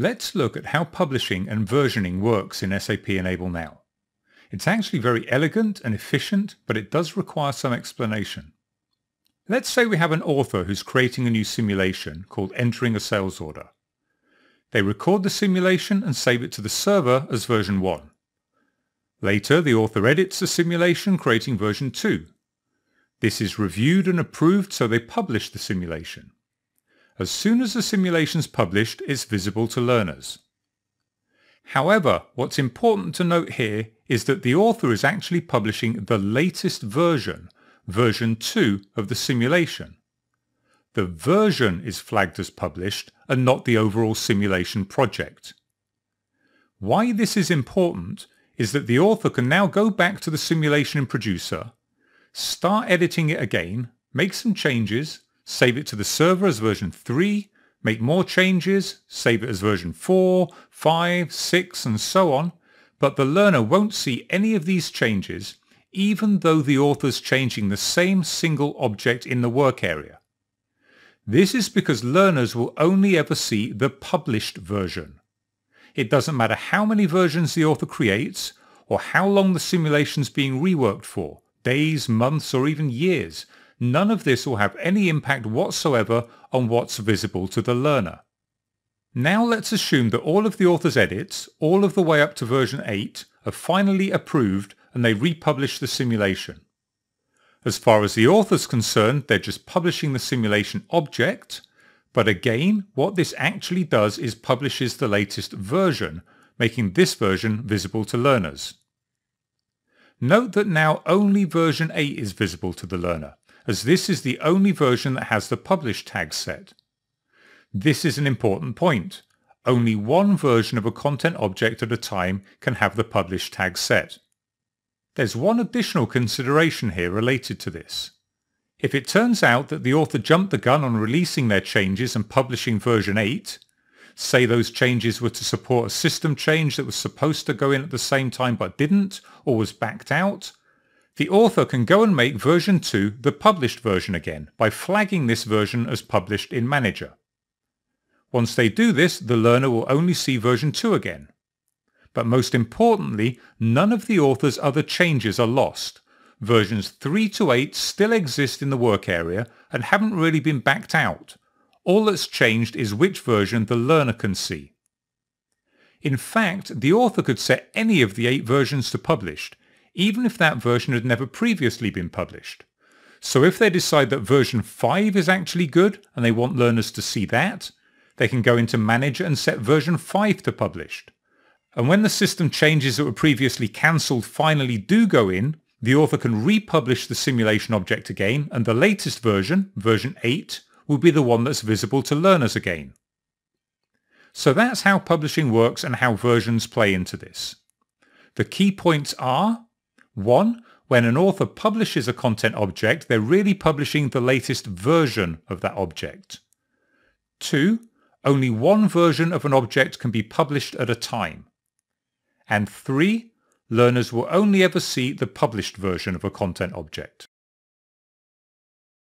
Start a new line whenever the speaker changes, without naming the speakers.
Let's look at how publishing and versioning works in SAP Enable Now. It's actually very elegant and efficient, but it does require some explanation. Let's say we have an author who's creating a new simulation called entering a sales order. They record the simulation and save it to the server as version 1. Later, the author edits the simulation creating version 2. This is reviewed and approved so they publish the simulation. As soon as the simulation is published, it's visible to learners. However, what's important to note here is that the author is actually publishing the latest version, version 2 of the simulation. The version is flagged as published and not the overall simulation project. Why this is important is that the author can now go back to the simulation Producer, start editing it again, make some changes, save it to the server as version 3, make more changes, save it as version 4, 5, 6 and so on, but the learner won't see any of these changes even though the author's changing the same single object in the work area. This is because learners will only ever see the published version. It doesn't matter how many versions the author creates or how long the simulation's being reworked for, days, months or even years, none of this will have any impact whatsoever on what's visible to the learner. Now let's assume that all of the author's edits, all of the way up to version 8, are finally approved and they republish the simulation. As far as the author's concerned, they're just publishing the simulation object, but again, what this actually does is publishes the latest version, making this version visible to learners. Note that now only version 8 is visible to the learner, as this is the only version that has the publish tag set. This is an important point. Only one version of a content object at a time can have the publish tag set. There's one additional consideration here related to this. If it turns out that the author jumped the gun on releasing their changes and publishing version 8, say those changes were to support a system change that was supposed to go in at the same time but didn't, or was backed out, the author can go and make version 2 the published version again by flagging this version as published in Manager. Once they do this, the learner will only see version 2 again. But most importantly, none of the author's other changes are lost. Versions 3 to 8 still exist in the work area and haven't really been backed out. All that's changed is which version the learner can see. In fact, the author could set any of the eight versions to published, even if that version had never previously been published. So if they decide that version 5 is actually good and they want learners to see that, they can go into Manager and set version 5 to published. And when the system changes that were previously cancelled finally do go in, the author can republish the simulation object again and the latest version, version 8, will be the one that's visible to learners again. So that's how publishing works and how versions play into this. The key points are 1. When an author publishes a content object, they're really publishing the latest version of that object. 2. Only one version of an object can be published at a time. And 3. Learners will only ever see the published version of a content object.